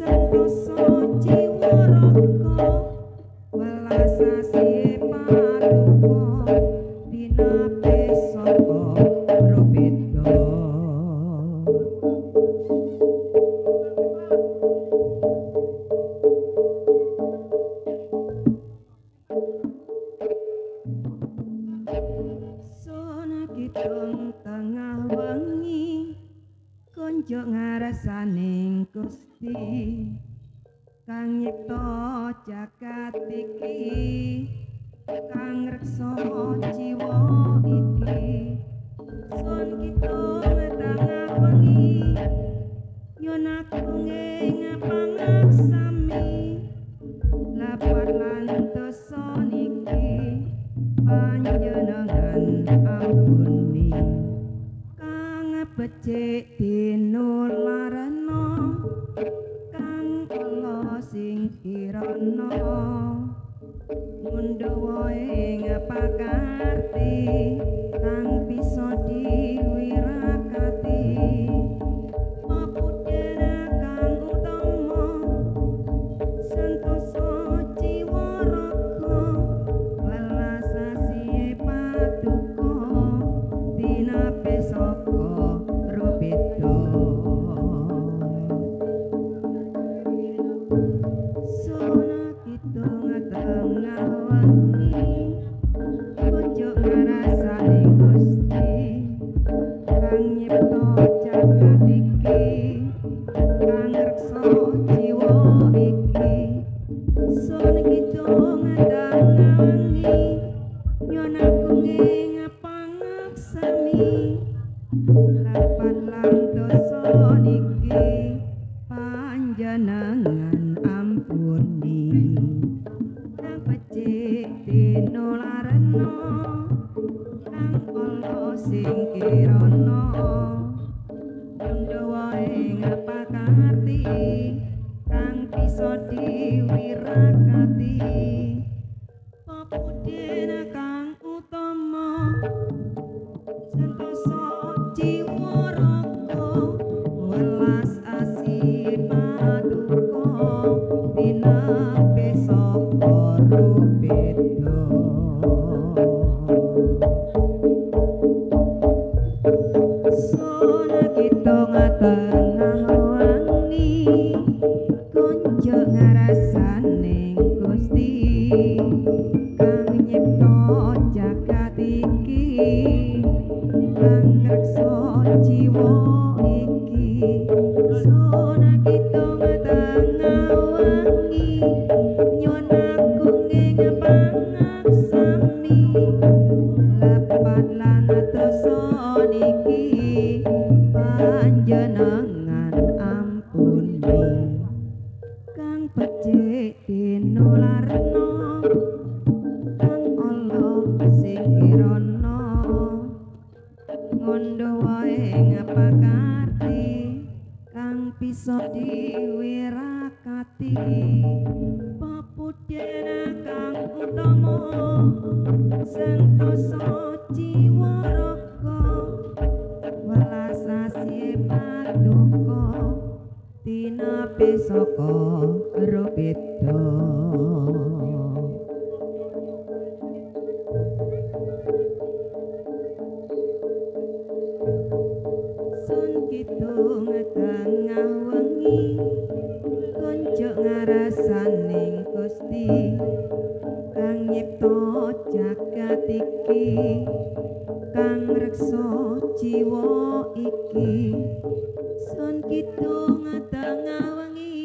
myself so song. no lie. Sadi wirakati Paputena kang utama Sentoso jiwaraka Walasa sipaduka Tina besoko rupito iki kang reksa jiwa iki. Sun kita ngatang awangi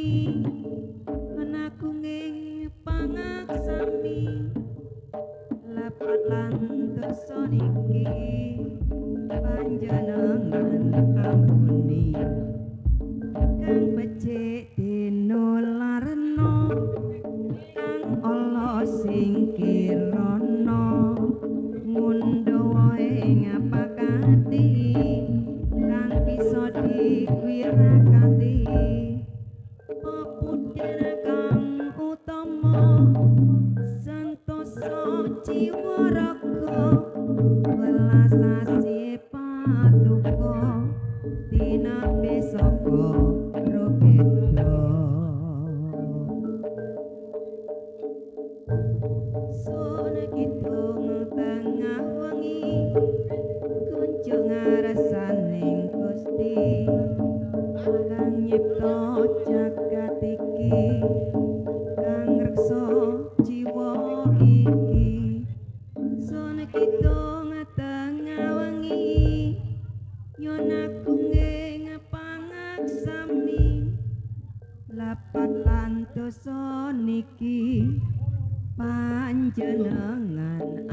panjenengan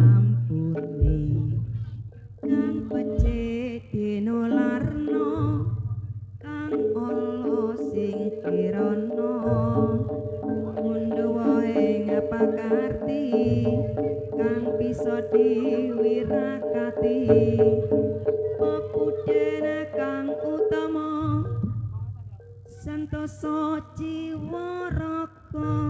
ampuni kang becik dinularno kang ala sing kirana mundhu wae ngapakarti kang bisa diwirakati pepudene kang utama santosa jiwa raka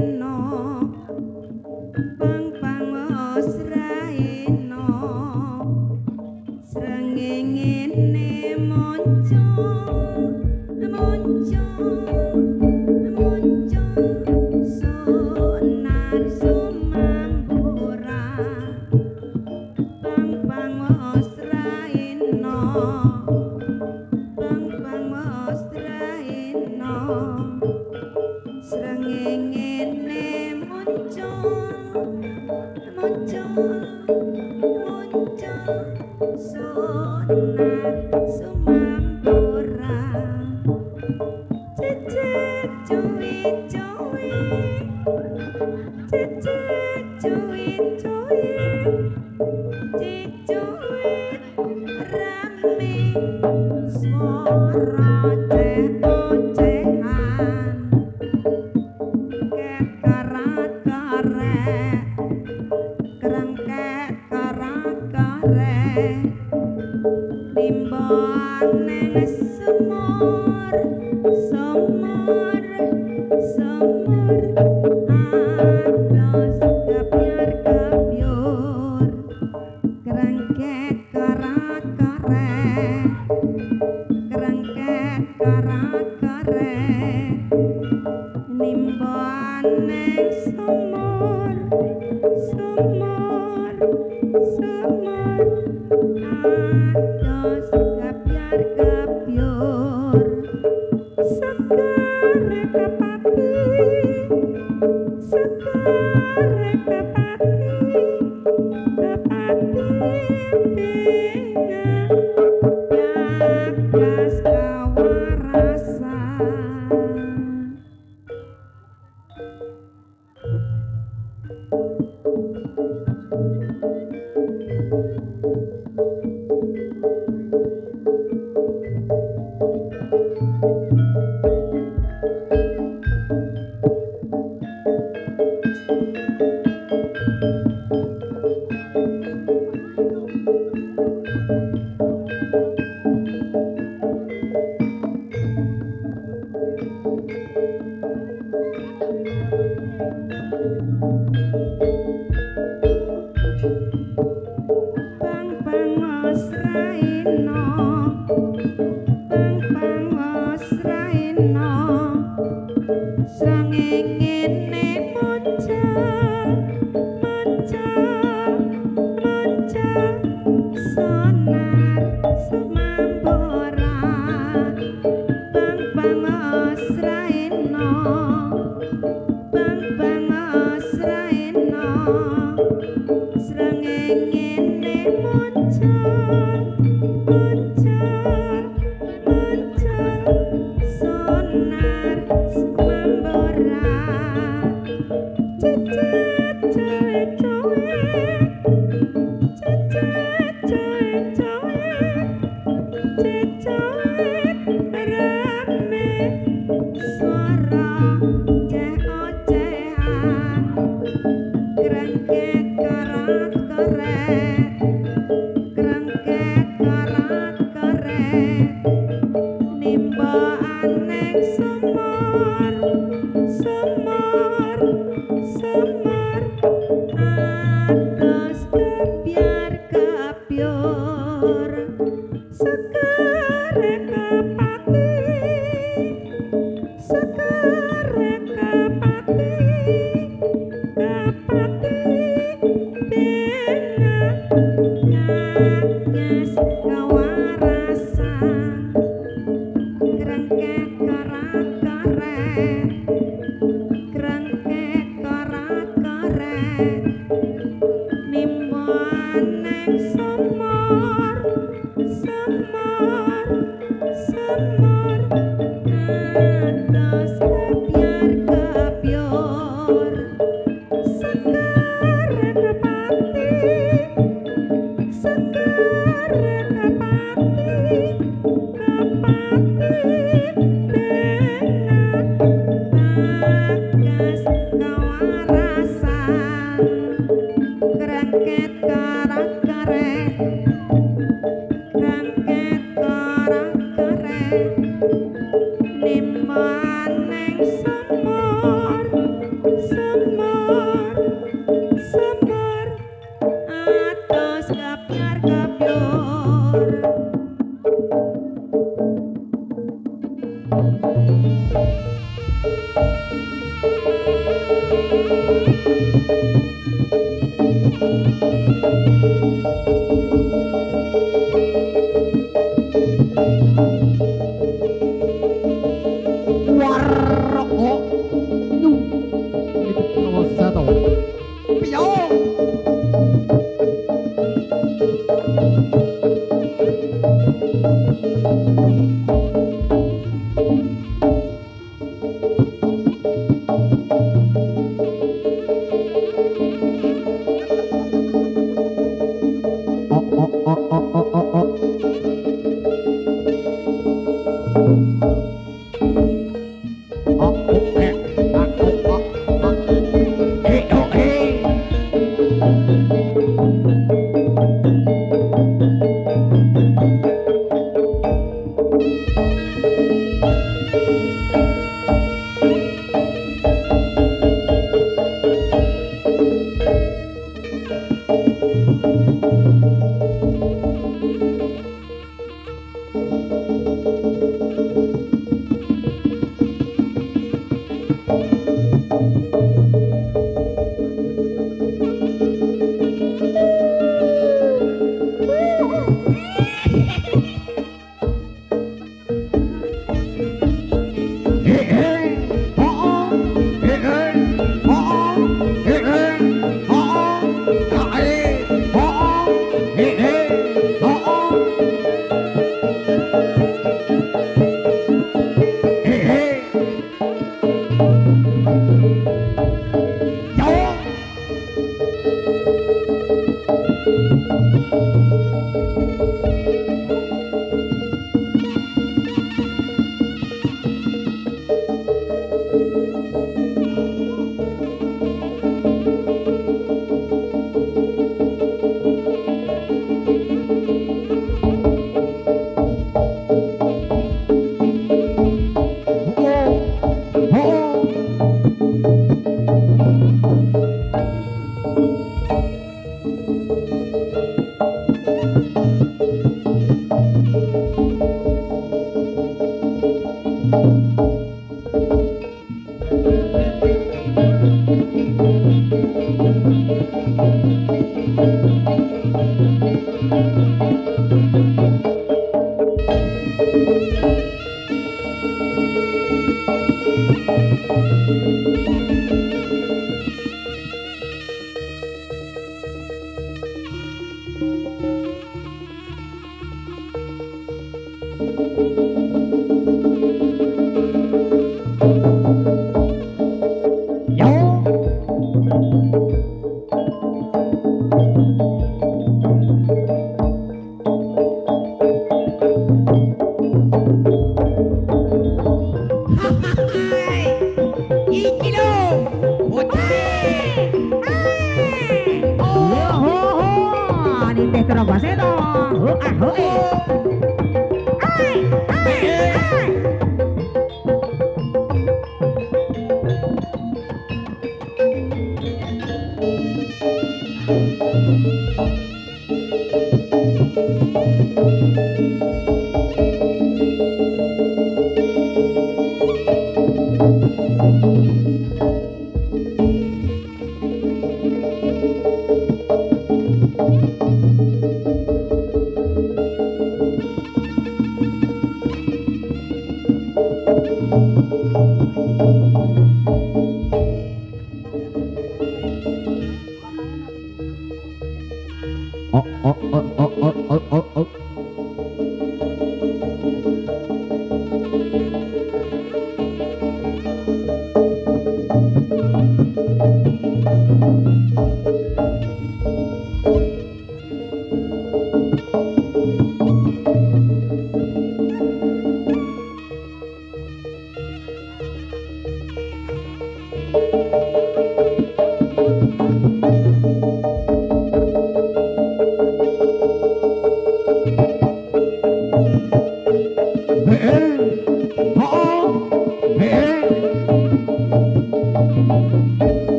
so much. sang ngene Nimbang Música